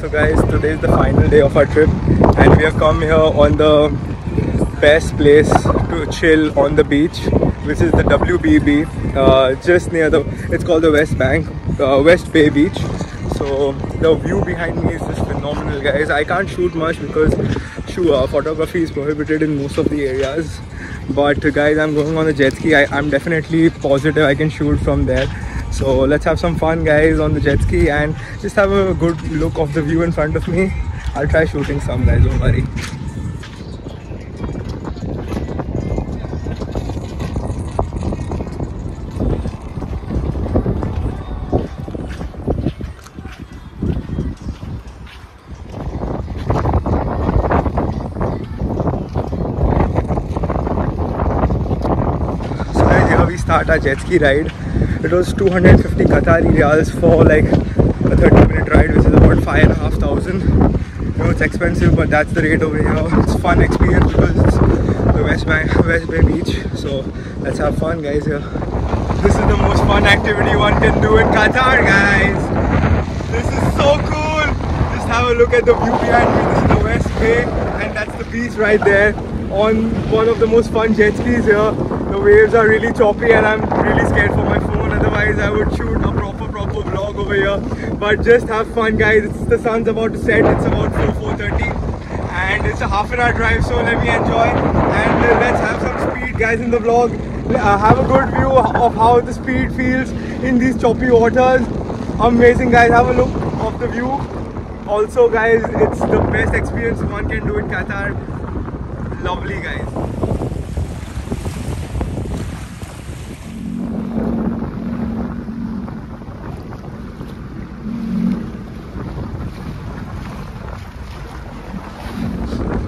So guys, today is the final day of our trip and we have come here on the best place to chill on the beach which is the WBB uh, just near the, it's called the West Bank, uh, West Bay Beach. So the view behind me is just phenomenal guys. I can't shoot much because shoot, photography is prohibited in most of the areas. But guys, I'm going on a jet ski. I, I'm definitely positive I can shoot from there so let's have some fun guys on the jet ski and just have a good look of the view in front of me i'll try shooting some guys don't worry start our jet ski ride. It was 250 Qatari riyals for like a 30 minute ride, which is about five and a half thousand. You know, it's expensive, but that's the rate over here. It's fun experience because it's the West Bay, West Bay Beach. So let's have fun, guys. Here, this is the most fun activity one can do in Qatar, guys. This is so cool. Just have a look at the view behind me. This is the West Bay, and that's the beach right there. On one of the most fun jet skis here. The waves are really choppy, and I'm really scared for Otherwise, I would shoot a proper, proper vlog over here. But just have fun, guys. It's, the sun's about to set. It's about 4 4:30, and it's a half an hour drive. So let me enjoy, and uh, let's have some speed, guys, in the vlog. Uh, have a good view of how the speed feels in these choppy waters. Amazing, guys. Have a look of the view. Also, guys, it's the best experience one can do in Qatar. Lovely, guys.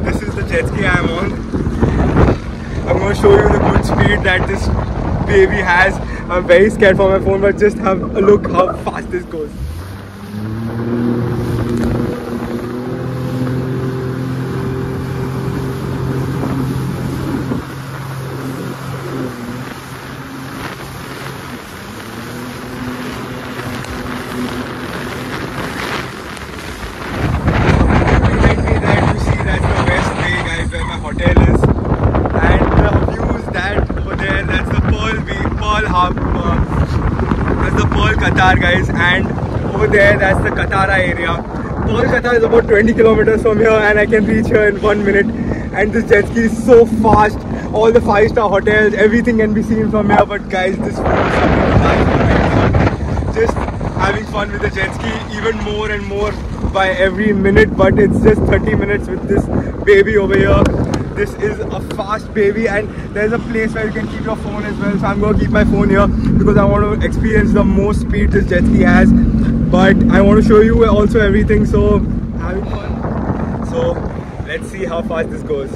This is the jet ski I'm on. I'm going to show you the good speed that this baby has. I'm very scared for my phone, but just have a look how fast this goes. Behind me there you see that's the West Bay guys where my hotel is and the views that over there that's the Pearl That's uh, the Pearl Qatar guys and over there that's the Katara area. Pearl Qatar is about 20 kilometers from here and I can reach here in one minute. And this jet ski is so fast. All the five star hotels everything can be seen from here. But guys this is just having fun with the jet ski even more and more by every minute. But it's just 30 minutes with this baby over here this is a fast baby and there's a place where you can keep your phone as well. So i'm going to keep my phone here because i want to experience the most speed this jet ski has. But i want to show you also everything so having fun. So let's see how fast this goes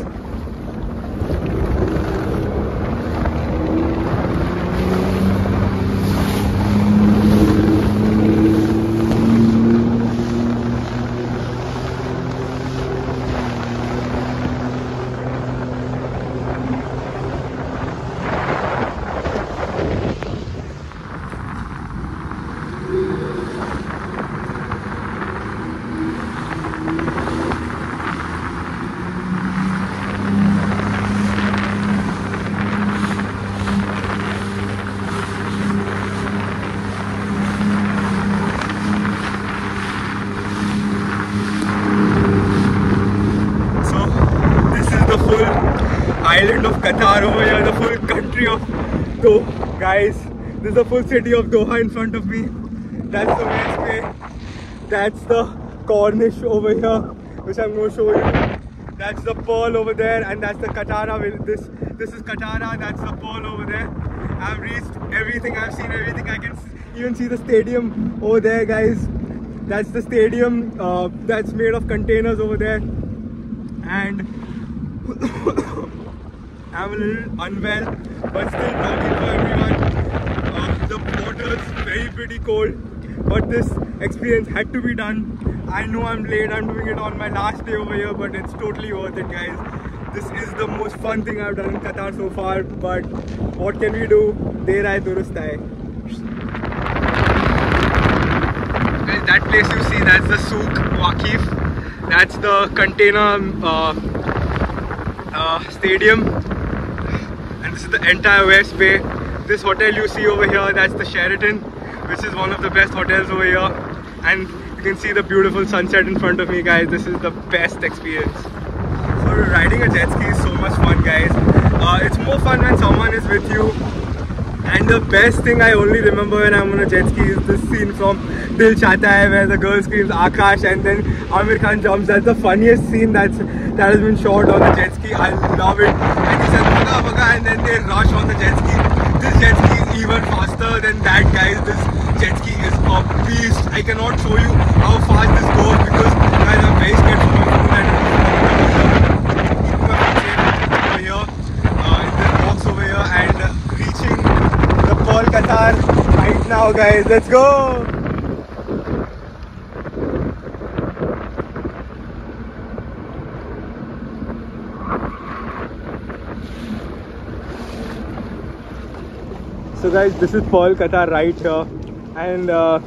So this is the full over here, the full country of Doha. Guys, this is the full city of Doha in front of me. That's the West Bay. That's the Corniche over here, which I'm going to show you. That's the Pearl over there, and that's the Katara. This this is Katara. That's the Pearl over there. I've reached everything. I've seen everything. I can even see the stadium over there, guys. That's the stadium. Uh, that's made of containers over there and I'm a little unwell, but still talking for everyone. Uh, the is very pretty cold, but this experience had to be done. I know I'm late, I'm doing it on my last day over here, but it's totally worth it, guys. This is the most fun thing I've done in Qatar so far, but what can we do? Der hai durust hai. That place you see, that's the Souk Waqif. That's the container uh, uh, stadium. This is the entire West Bay. This hotel you see over here, that's the Sheraton, which is one of the best hotels over here. And you can see the beautiful sunset in front of me, guys. This is the best experience. So riding a jet ski is so much fun, guys. Uh, it's more fun when someone is with you and the best thing I only remember when I'm on a jet ski is this scene from Dil Chahta Hai where the girl screams Akash and then Aamir Khan jumps. That's the funniest scene that's that has been shot on a jet ski. I love it. And Baga Baga and then they rush on the jet ski. This jet ski is even faster than that guys. This jet ski is a beast. I cannot show you how fast this goes because guys I'm very scared for my phone and over here uh, in this box over here and reaching the Pearl Qatar right now guys. Let's go! Guys, this is Pearl Qatar right here and uh,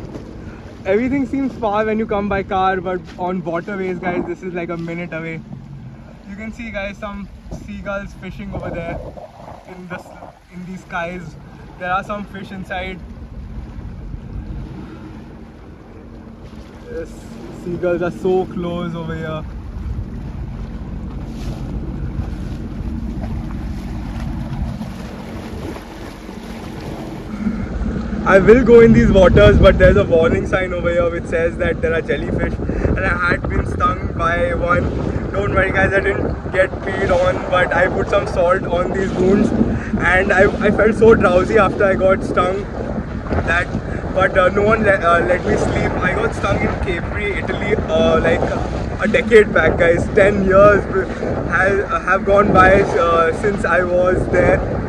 everything seems far when you come by car but on waterways guys, this is like a minute away. You can see guys some seagulls fishing over there in the in these skies. There are some fish inside. Yes, seagulls are so close over here. I will go in these waters, but there's a warning sign over here which says that there are jellyfish, and I had been stung by one. Don't worry, guys, I didn't get peed on, but I put some salt on these wounds, and I, I felt so drowsy after I got stung that. But uh, no one let, uh, let me sleep. I got stung in Capri, Italy, uh, like a decade back, guys. 10 years have, have gone by uh, since I was there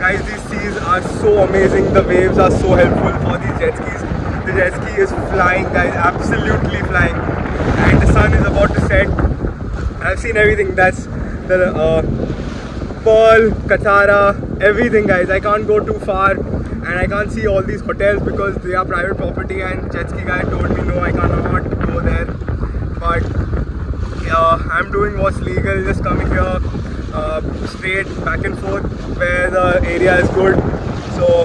guys these seas are so amazing. The waves are so helpful for these jet skis. The jet ski is flying guys. Absolutely flying. And the sun is about to set. I've seen everything. That's the uh, pearl katara everything guys. I can't go too far. And i can't see all these hotels because they are private property and jet ski guy told me no i cannot go there. But uh, i'm doing what's legal. Just coming here uh, straight back and forth where the area is good. So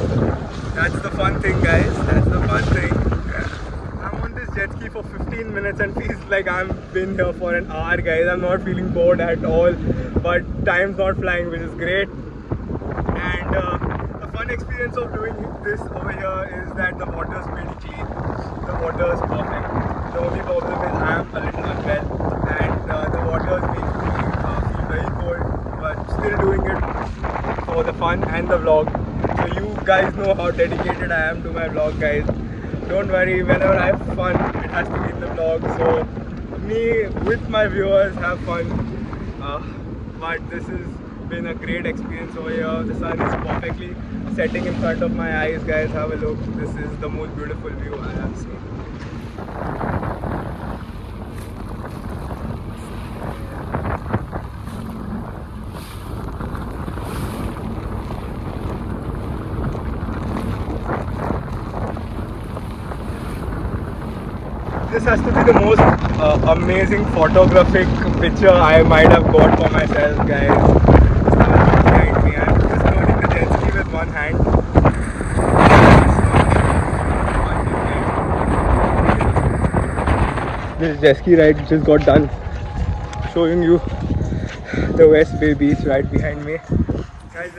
that's the fun thing, guys. That's the fun thing. I'm on this jet ski for 15 minutes and feels like I've been here for an hour, guys. I'm not feeling bored at all, but time's not flying, which is great. And uh, the fun experience of doing this over here is that the water is pretty clean. The water is perfect. The only problem is I'm a little unwell, and uh, the water is making me uh, feel very cold but still doing it for the fun and the vlog. So you guys know how dedicated I am to my vlog guys. Don't worry, whenever I have fun, it has to be in the vlog. So me with my viewers have fun. Uh, but this has been a great experience over here. The sun is perfectly setting in front of my eyes guys. Have a look. This is the most beautiful view I have seen. This has to be the most uh, amazing photographic picture I might have got for myself, guys. Behind me, I'm just the ski with one hand. This jet ski ride just got done, showing you the West Bay Beach right behind me. Guys,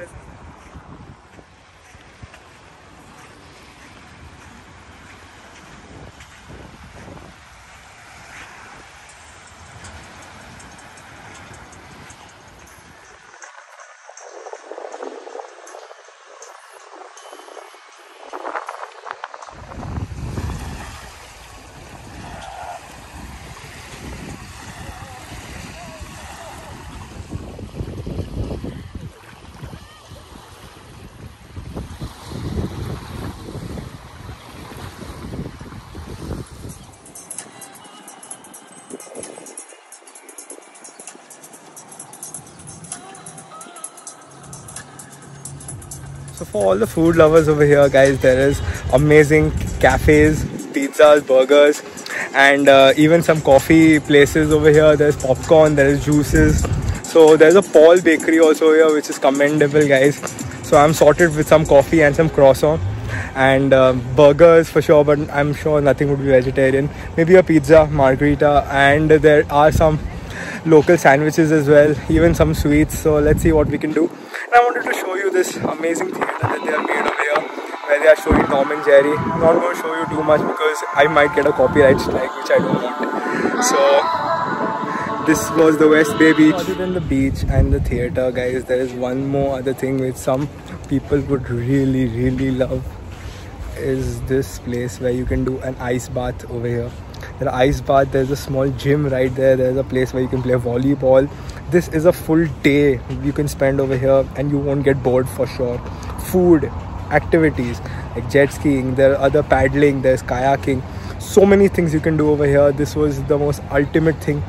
for all the food lovers over here, guys, there is amazing cafes, pizzas, burgers, and uh, even some coffee places over here. There's popcorn, there's juices. So there's a Paul Bakery also here, which is commendable, guys. So I'm sorted with some coffee and some croissant and uh, burgers for sure, but I'm sure nothing would be vegetarian. Maybe a pizza, margherita, and there are some local sandwiches as well, even some sweets. So let's see what we can do. And I wanted to show this amazing theater that they have made over here, where they are showing Tom and Jerry. I'm not going to show you too much because I might get a copyright strike, which I don't want. So this was the West Bay Beach. Other than the beach and the theater, guys, there is one more other thing which some people would really, really love is this place where you can do an ice bath over here. There are ice bath, there's a small gym right there, there's a place where you can play volleyball. This is a full day you can spend over here and you won't get bored for sure. Food, activities like jet skiing, there are other paddling, there's kayaking. So many things you can do over here. This was the most ultimate thing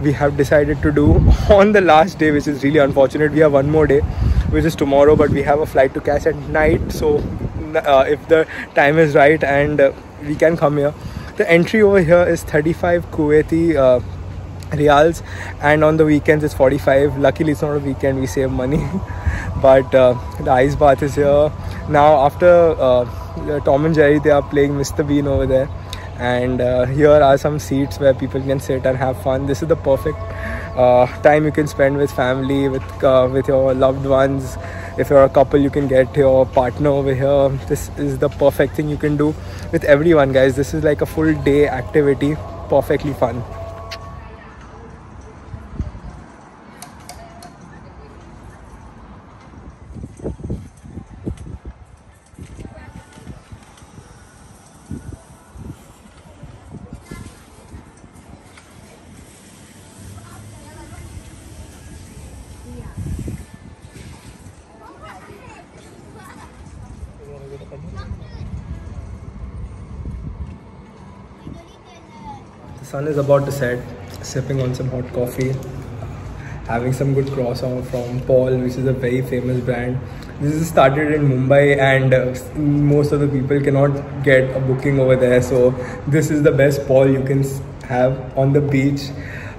we have decided to do on the last day, which is really unfortunate. We have one more day, which is tomorrow, but we have a flight to catch at night. So uh, if the time is right and uh, we can come here the entry over here is 35 kuwaiti uh, riyals and on the weekends it's 45 luckily it's not a weekend we save money. But uh, the ice bath is here. Now after uh, tom and jerry they are playing mr bean over there. And uh, here are some seats where people can sit and have fun. This is the perfect uh, time you can spend with family with with your loved ones if you're a couple you can get your partner over here. This is the perfect thing you can do with everyone guys. This is like a full day activity. Perfectly fun sun is about to set, sipping on some hot coffee, having some good croissant from Paul, which is a very famous brand. This is started in Mumbai and uh, most of the people cannot get a booking over there. So this is the best Paul you can have on the beach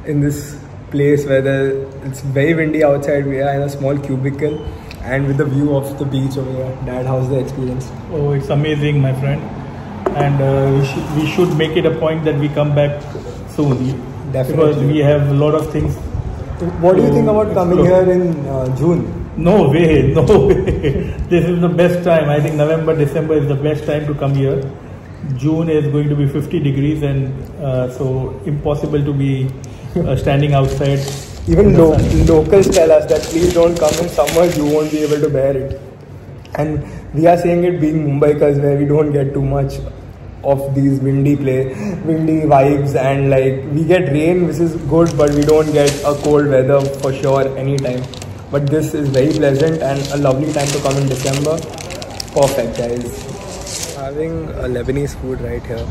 in this place where the, it's very windy outside. We are in a small cubicle and with the view of the beach over here. Dad, how's the experience? Oh, it's amazing, my friend. And uh, we, sh we should make it a point that we come back soon. Definitely. Because we have a lot of things. What do you think about coming explore. here in uh, June? No way, no way. this is the best time. I think November, December is the best time to come here. June is going to be 50 degrees and uh, so impossible to be uh, standing outside. Even lo locals tell us that please don't come in summer, you won't be able to bear it. And we are saying it being Mumbaikars where we don't get too much of these windy play, windy vibes, and like we get rain, which is good, but we don't get a cold weather for sure anytime. But this is very pleasant and a lovely time to come in December. Perfect, guys. Having a Lebanese food right here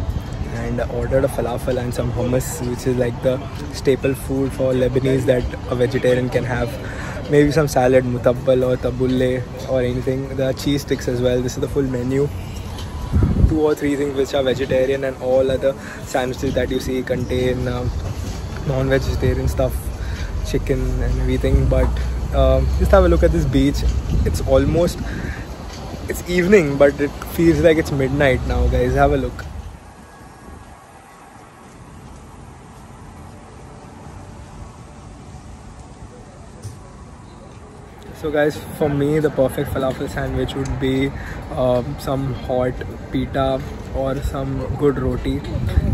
and I ordered a falafel and some hummus which is like the staple food for Lebanese that a vegetarian can have. Maybe some salad mutabbal or tabbouleh or anything. There are cheese sticks as well. This is the full menu. Two or three things which are vegetarian and all other sandwiches that you see contain um, non-vegetarian stuff chicken and everything. But um, just have a look at this beach. It's almost it's evening but it feels like it's midnight now guys. Have a look So guys, for me the perfect falafel sandwich would be um, some hot pita or some good roti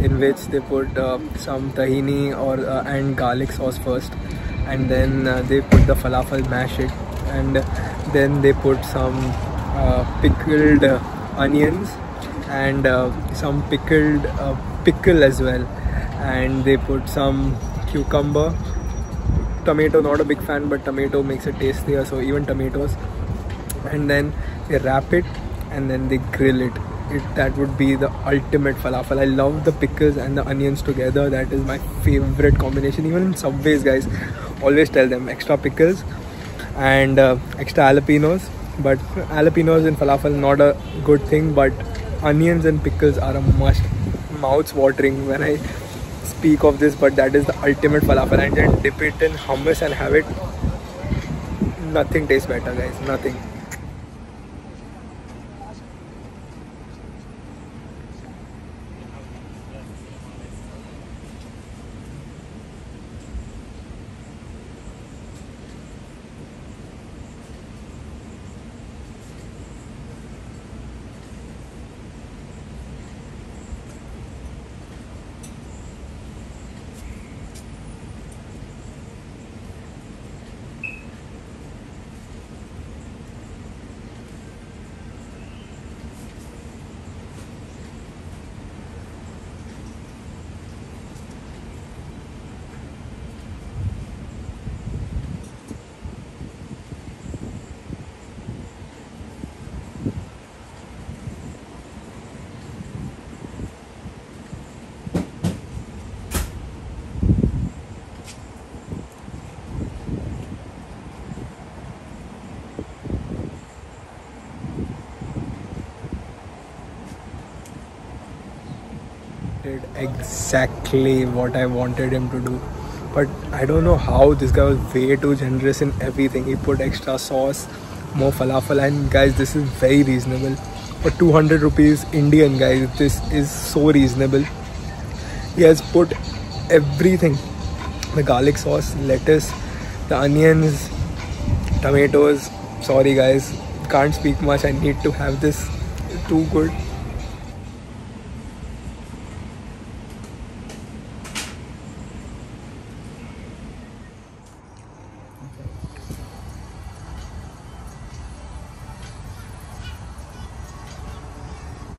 in which they put uh, some tahini or uh, and garlic sauce first. And then uh, they put the falafel mash it. And then they put some uh, pickled onions and uh, some pickled uh, pickle as well. And they put some cucumber tomato not a big fan but tomato makes it tastier so even tomatoes and then they wrap it and then they grill it it, that would be the ultimate falafel. I love the pickles and the onions together. That is my favorite combination. Even in Subways, guys, always tell them extra pickles and uh, extra jalapenos. But jalapenos in falafel not a good thing. But onions and pickles are a must mouth's watering when I speak of this, but that is the ultimate falafel. And then dip it in hummus and have it. Nothing tastes better, guys. Nothing. Exactly what I wanted him to do. But I don't know how this guy was way too generous in everything. He put extra sauce, more falafel, and guys, this is very reasonable. For 200 rupees Indian, guys, this is so reasonable. He has put everything the garlic sauce, lettuce, the onions, tomatoes. Sorry, guys, can't speak much. I need to have this. Too good.